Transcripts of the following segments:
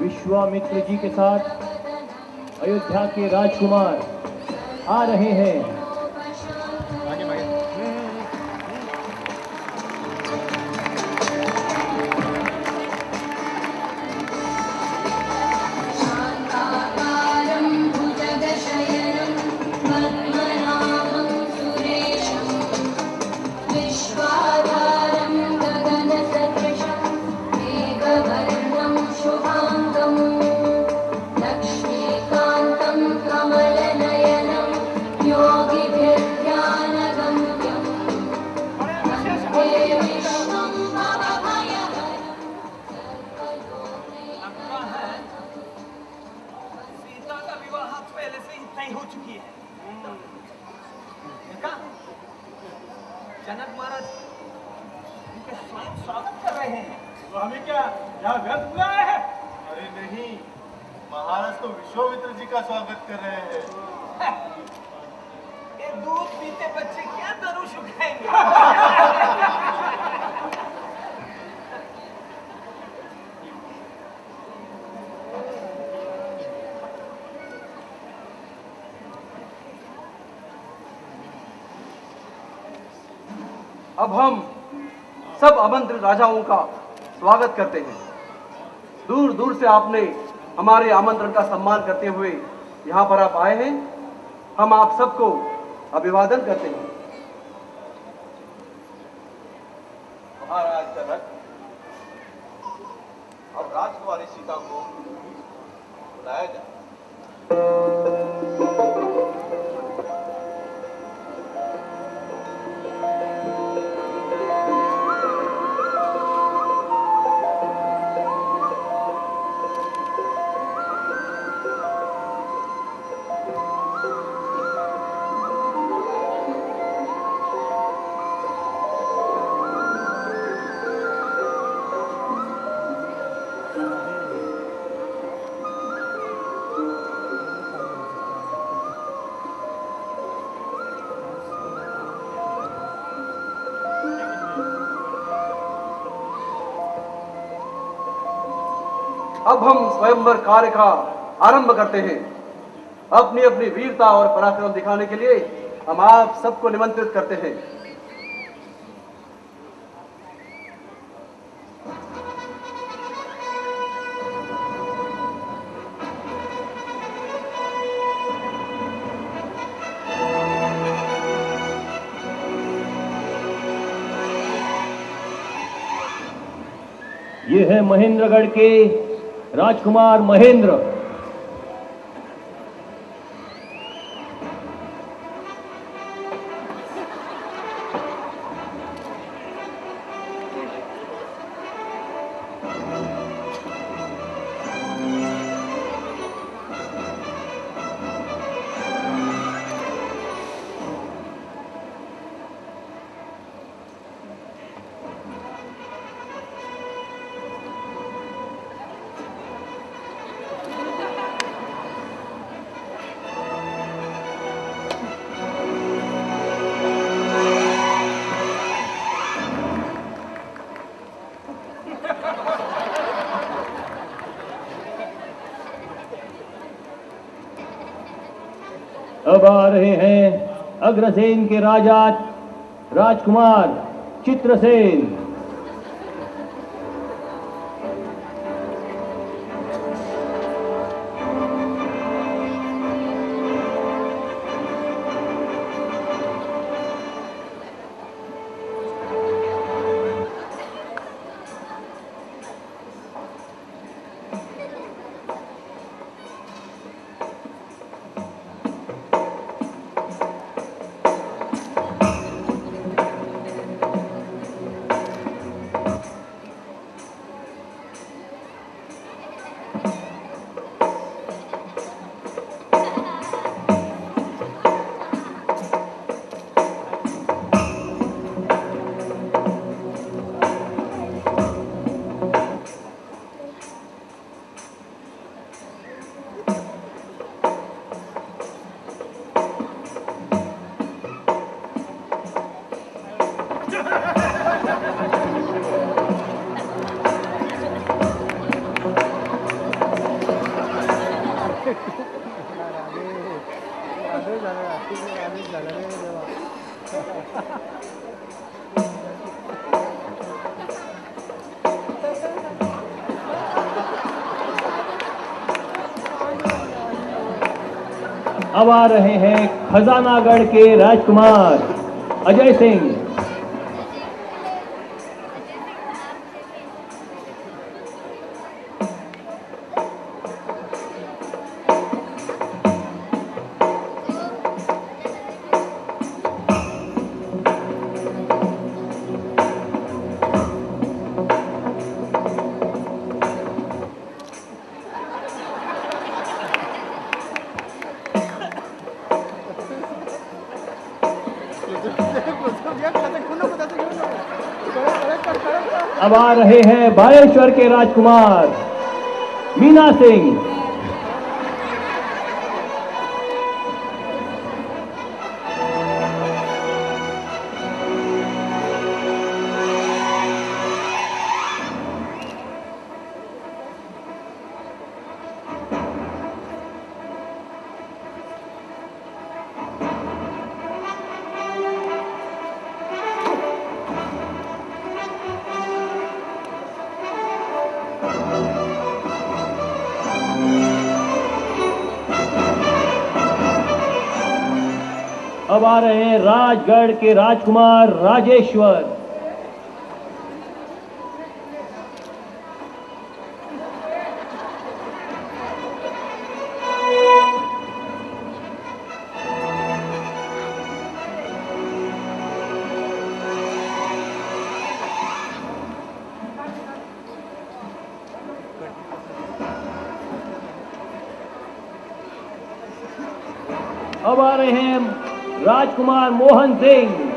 विश्वामित्र जी के साथ अयोध्या के राजकुमार आ रहे हैं। जनक महाराज उनके स्वयं स्वागत कर रहे हैं। स्वामी क्या यहाँ व्यर्थ बुलाया है? अरे नहीं महाराज तो विश्वमित्र जी का स्वागत कर रहे हैं। ये दूध पीते बच्चे क्या दरुष उठाएँगे? अब हम सब आमंत्रित राजाओं का स्वागत करते हैं। दूर दूर से आपने हमारे आमंत्रण का सम्मान करते हुए यहाँ पर आप आए हैं। हम आप सबको अभिवादन करते हैं। अब हम स्वयंवर कार्य का आरंभ करते हैं। अपनी अपनी वीरता और पराक्रम दिखाने के लिए हम आप सबको निमंत्रित करते हैं। ये है महेंद्रगढ़ के राजकुमार महेंद्र। अब रहे हैं। अग्रसेन के राजा राजकुमार चित्रसेन। अब आ रहे हैं खजानागढ़ के राजकुमार अजय सिंह। आ रहे हैं बालेश्वर के राजकुमार। मीना सिंह। अब आ रहे हैं राजगढ़ के राजकुमार राजेश्वर। अब आ रहे हैं राजकुमार मोहन सिंह।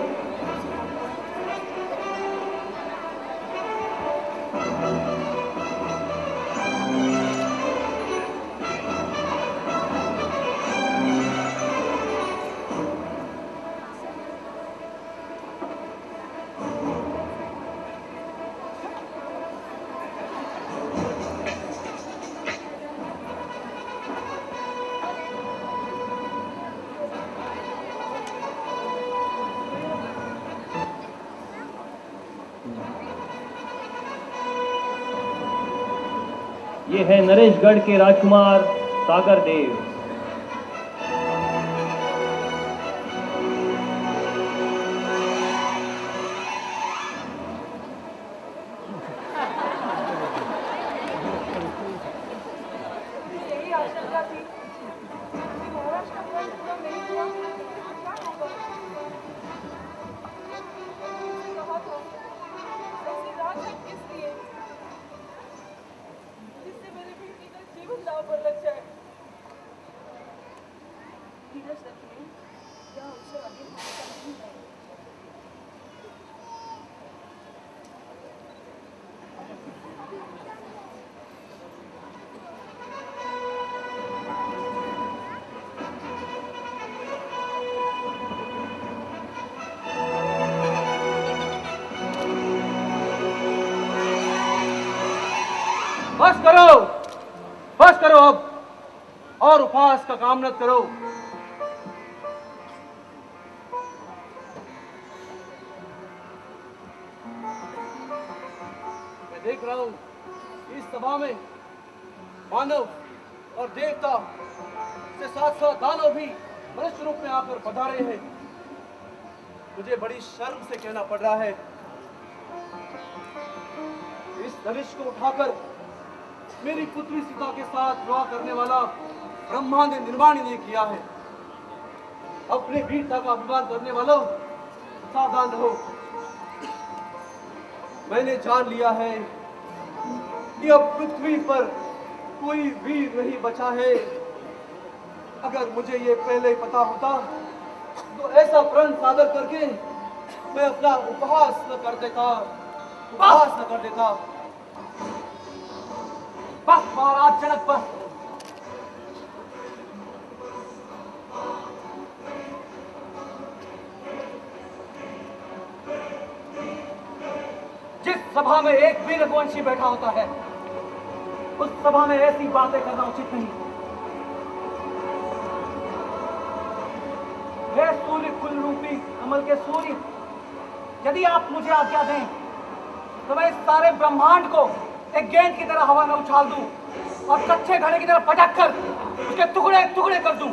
ये है नरेशगढ़ के राजकुमार सागर देव बस करो। बस करो अब। और उपवास का काम न करो। मैं देख रहा हूँ, इस सभा में मानव और देवता से साथ साथ दानव भी मनुष्य रूप में आकर पधारे हैं। मुझे बड़ी शर्म से कहना पड़ रहा है। इस धनुष को उठाकर मेरी पुत्री सीता के साथ विवाह करने वाला ब्रह्मा ने निर्माण नहीं किया है। अपने वीरता का अभिमान करने वालों, सावधान रहो। मैंने जान लिया है कि अब पृथ्वी पर कोई वीर नहीं बचा है। अगर मुझे ये पहले ही पता होता तो ऐसा प्रण सादर करके मैं अपना उपहास न कर देता, उपहास न कर देता। बस महाराज जनक बस। जिस सभा में एक भी रघुवंशी बैठा होता है, उस सभा में ऐसी बातें करना उचित नहीं। सूर्य कुल रूपी कमल के सूर्य। यदि आप मुझे आज्ञा दें तो मैं इस सारे ब्रह्मांड को एक गेंद की तरह हवा में उछाल दूँ और कच्चे घड़े की तरह पटक कर उसके टुकड़े टुकड़े कर दूँ।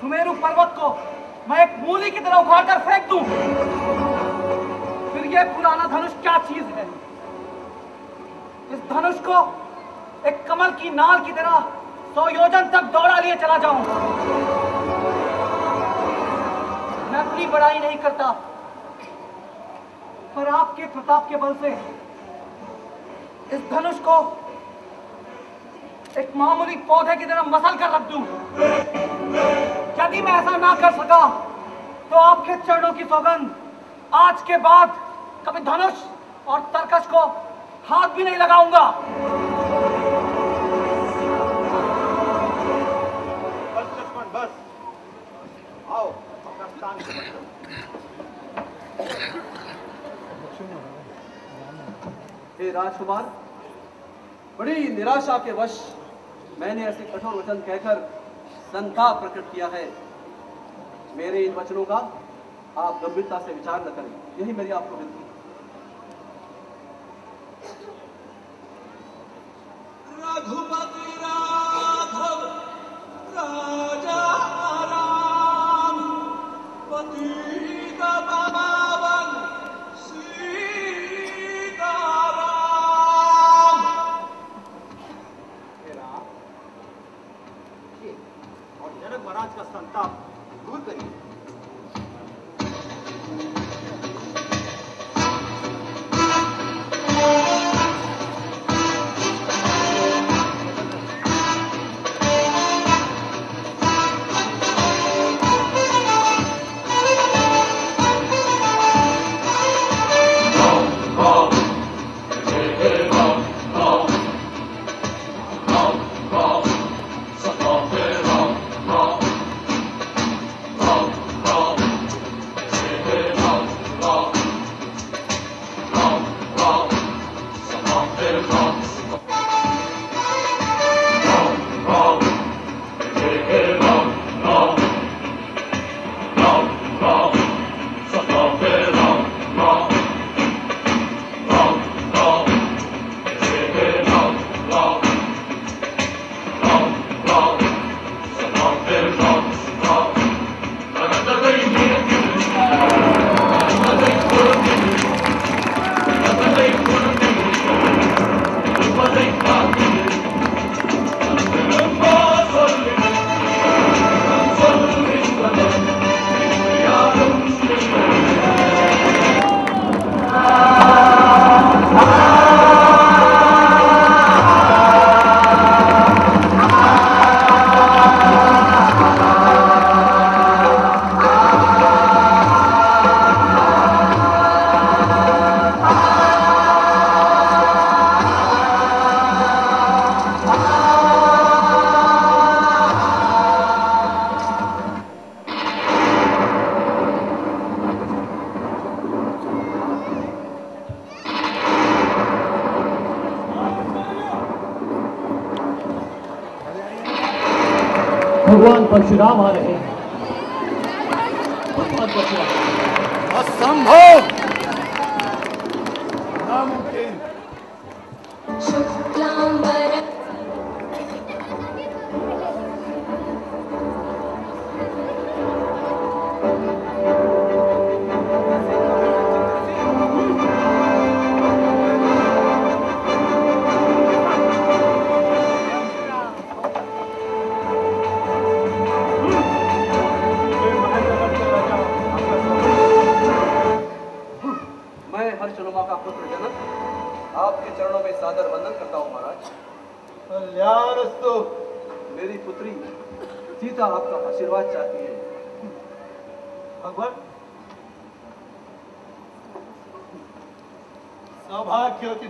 सुमेरु पर्वत को मैं एक मूली की तरह उखाड़ कर फेंक दूँ। फिर ये पुराना धनुष क्या चीज़ है? इस धनुष को एक कमल की नाल की तरह सौ योजन तक दौड़ा लिए चला जाऊँ। मैं अपनी बड़ाई नहीं करता। पर आपके प्रताप के बल से इस धनुष को एक मामूली पौधे की तरह मसल कर रख दू। यदि मैं ऐसा ना कर सका तो आपके चरणों की सौगंध आज के बाद कभी धनुष और तरकश को हाथ भी नहीं लगाऊँगा। राजकुमार। बड़ी निराशा के वश मैंने ऐसे कठोर वचन कहकर संताप प्रकट किया है। मेरे इन वचनों का आप गंभीरता से विचार न करें। यही मेरी आपको विनती। परशुराम आ रहे हैं। असंभव। सीता आपका आशीर्वाद चाहती है। भगवान। सौभाग्यवती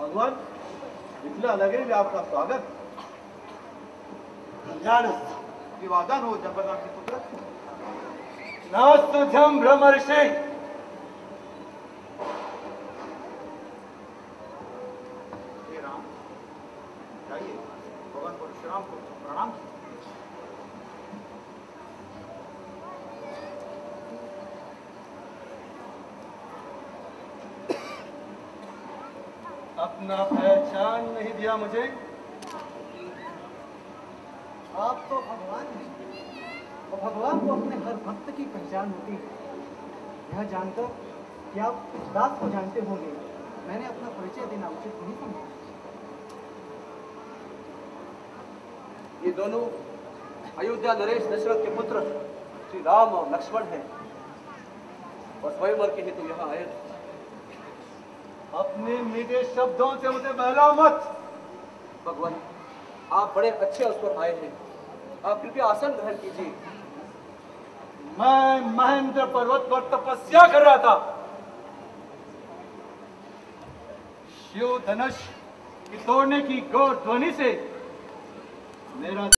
भगवान, इतना लगे भी आपका स्वागत। कल्याण विवादन हो ज़बरदस्त के पुत्र। नमस्तुभ्यम ब्रह्मर्षि हे राम जाइए भगवान परशुराम को प्रणाम अपना पहचान नहीं दिया मुझे। आप तो भगवान हैं। और भगवान को अपने हर भक्त की पहचान होती है। यह जानकर कि आप बात को जानते होंगे। मैंने अपना परिचय देना उचित नहीं समझा। ये दोनों अयोध्या नरेश दशरथ के पुत्र श्री राम और लक्ष्मण हैं। और स्वयंवर के हेतु यहाँ आए अपने मीठे शब्दों से मुझे बहलाओ मत। भगवान आप बड़े अच्छे अवसर आए हैं। आप कृपया आसन ग्रहण कीजिए। मैं महेंद्र पर्वत पर तपस्या कर रहा था। शिव धनुष की तोड़ने की गौर ध्वनि से मेरा